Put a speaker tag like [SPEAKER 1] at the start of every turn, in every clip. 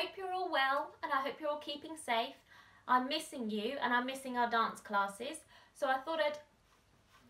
[SPEAKER 1] hope you're all well and I hope you're all keeping safe. I'm missing you and I'm missing our dance classes. So I thought I'd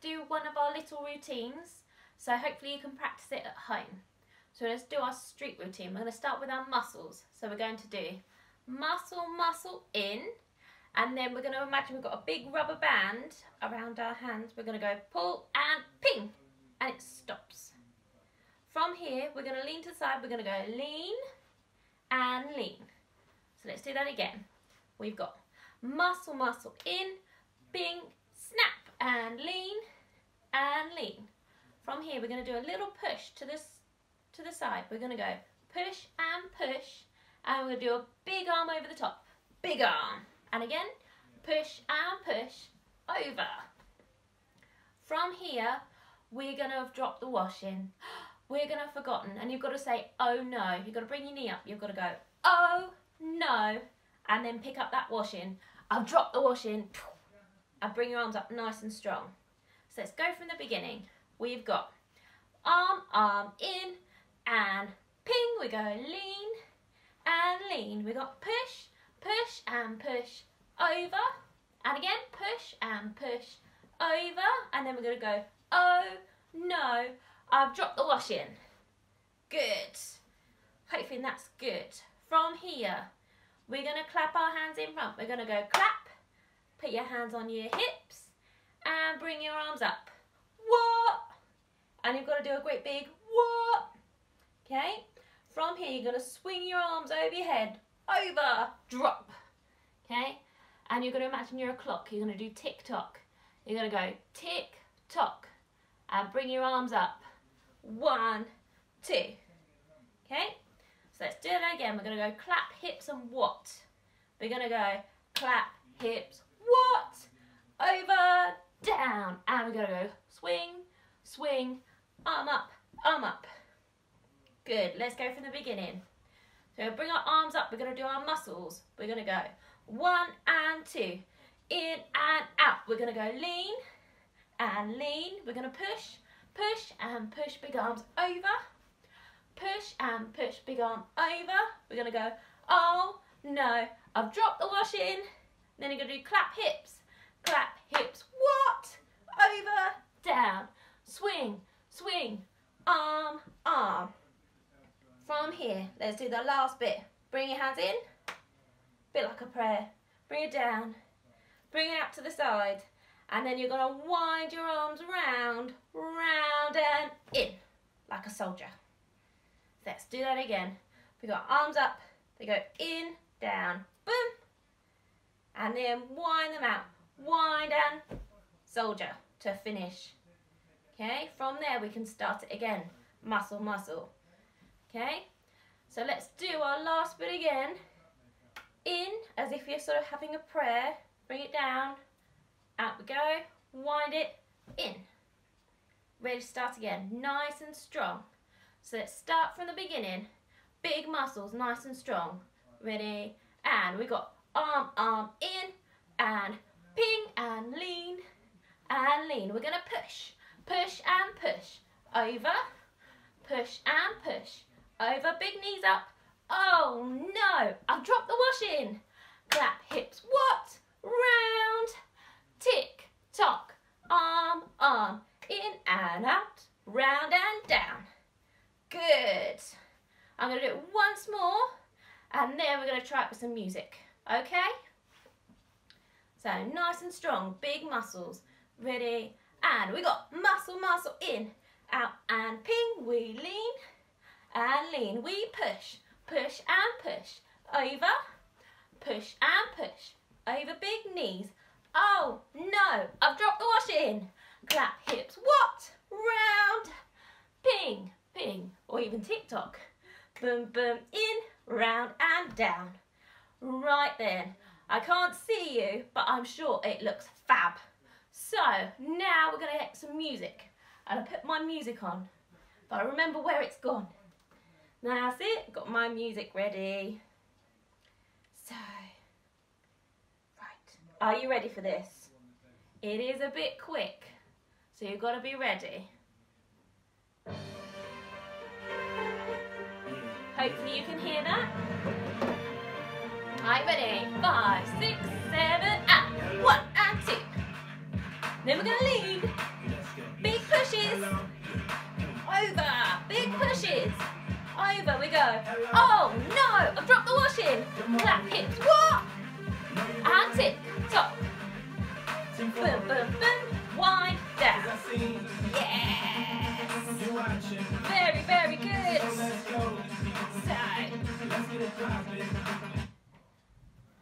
[SPEAKER 1] do one of our little routines. So hopefully you can practice it at home. So let's do our street routine. We're going to start with our muscles. So we're going to do muscle, muscle in. And then we're going to imagine we've got a big rubber band around our hands. We're going to go pull and ping. And it stops. From here, we're going to lean to the side. We're going to go lean and lean. So let's do that again. We've got muscle, muscle in, bing, snap, and lean, and lean. From here, we're going to do a little push to this to the side. We're going to go push and push, and we're going to do a big arm over the top. Big arm. And again, push and push over. From here, we're going to dropped the washing. We're going to have forgotten, and you've got to say, oh no. You've got to bring your knee up. You've got to go, oh no, and then pick up that washing. I've dropped the washing. And bring your arms up nice and strong. So let's go from the beginning. We've got arm, arm in, and ping. We go lean and lean. We got push, push and push over. And again, push and push over. And then we're going to go, oh no, I've dropped the washing. Good. Hopefully that's good. From here, we're going to clap our hands in front. We're going to go clap, put your hands on your hips, and bring your arms up. What? And you've got to do a great big what? Okay? From here, you're going to swing your arms over your head, over, drop. Okay? And you're going to imagine you're a clock. You're going to do tick-tock. You're going to go tick-tock and bring your arms up. One, two. Okay? So let's do that again. We're going to go clap, hips and what? We're going to go clap, hips, what? Over, down. And we're going to go swing, swing, arm up, arm up. Good. Let's go from the beginning. So bring our arms up. We're going to do our muscles. We're going to go one and two. In and out. We're going to go lean and lean. We're going to push, push and push big arms over. Push and push big arm over. We're going to go, oh no, I've dropped the washing. Then you're going to do clap hips, clap hips, what? Over, down, swing, swing, arm, arm. From here, let's do the last bit. Bring your hands in, bit like a prayer. Bring it down, bring it out to the side. And then you're to wind your arms round, round and in, like a soldier. Let's do that again. We got arms up, they go in, down, boom, and then wind them out. Wind and soldier to finish. Okay, from there we can start it again. Muscle, muscle. Okay, so let's do our last bit again. In, as if you're sort of having a prayer. Bring it down. Out we go. Wind it in. Ready to start again. Nice and strong. So let's start from the beginning. Big muscles, nice and strong. Ready? And we got arm, arm in, and ping, and lean, and lean. We're to push, push and push. Over, push and push. Over, big knees up. Oh no, I've dropped the washing. Clap hips, what? Round, tick, tock, arm, arm, in and out, round and down. Good. I'm going to do it once more and then we're going to try it with some music. Okay? So nice and strong, big muscles. Ready? And we got muscle, muscle in, out and ping. We lean and lean. We push, push and push. Over, push and push. Over big knees. Oh no, I've dropped the washing. Clap hips. What? Round. Ping, ping, or even tick-tock. Boom, boom, in, round and down. Right then. I can't see you, but I'm sure it looks fab. So, now we're going to get some music. And I put my music on, but I remember where it's gone. Now that's it, got my music ready. So, right, are you ready for this? It is a bit quick, so you've got to be ready. Hopefully you can hear that. Alright, ready? Five, six, seven, and one, and two. Then we're gonna lean. Big pushes. Over. Big pushes. Over we go. Oh no! I've dropped the washing. Clap hips. What? Boom, boom, boom. Wind down. Yes. Very, very good.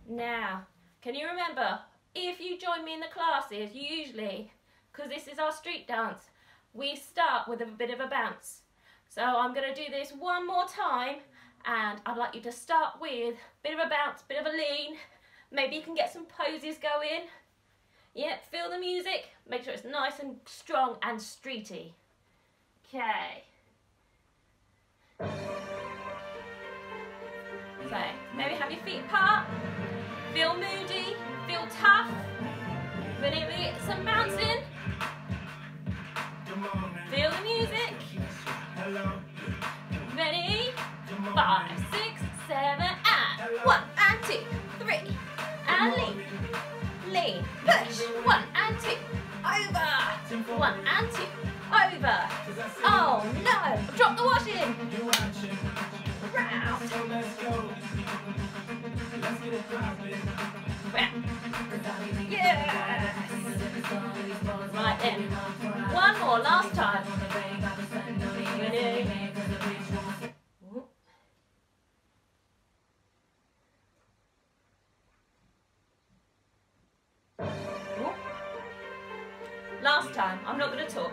[SPEAKER 1] Now, can you remember, if you join me in the classes, usually, because this is our street dance, we start with a bit of a bounce. So I'm going to do this one more time, and I'd like you to start with a bit of a bounce, a bit of a lean. Maybe you can get some poses going. Yeah, feel the music. Make sure it's nice and strong and streety. Okay. So, maybe have your feet apart. Feel moody, feel tough. Ready to get some bouncing? Feel the music. Ready? Five, over. Oh no, drop the washing. Round. Right then. One more, last time. Last time, I'm not going to talk.